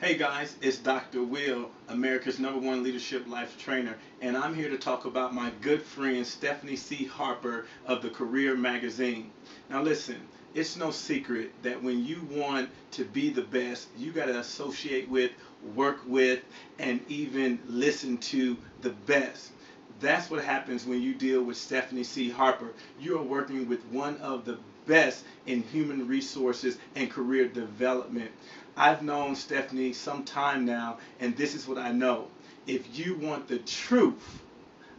Hey guys, it's Dr. Will, America's number one leadership life trainer, and I'm here to talk about my good friend Stephanie C. Harper of the Career Magazine. Now listen, it's no secret that when you want to be the best, you got to associate with, work with, and even listen to the best. That's what happens when you deal with Stephanie C. Harper. You are working with one of the best in human resources and career development. I've known Stephanie some time now, and this is what I know. If you want the truth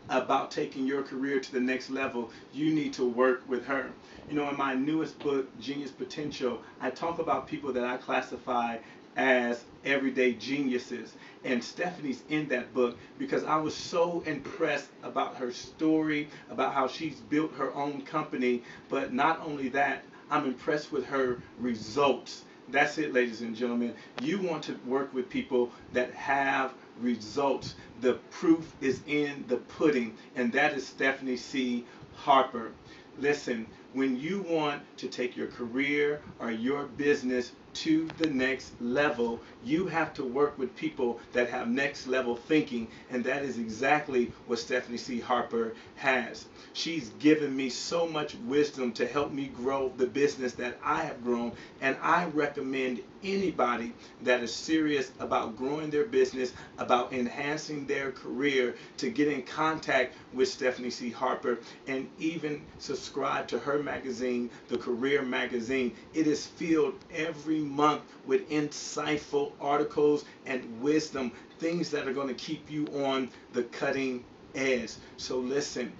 about taking your career to the next level, you need to work with her. You know, in my newest book, Genius Potential, I talk about people that I classify as everyday geniuses. And Stephanie's in that book because I was so impressed about her story, about how she's built her own company. But not only that, I'm impressed with her results that's it, ladies and gentlemen. You want to work with people that have results. The proof is in the pudding, and that is Stephanie C. Harper. Listen, when you want to take your career or your business to the next level, you have to work with people that have next level thinking, and that is exactly what Stephanie C. Harper has. She's given me so much wisdom to help me grow the business that I have grown, and I recommend anybody that is serious about growing their business, about enhancing their career, to get in contact with Stephanie C. Harper and even subscribe to her magazine, the Career Magazine. It is filled every month with insightful articles and wisdom, things that are going to keep you on the cutting edge. So listen,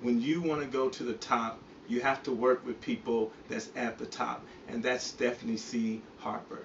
when you want to go to the top, you have to work with people that's at the top, and that's Stephanie C. Harper.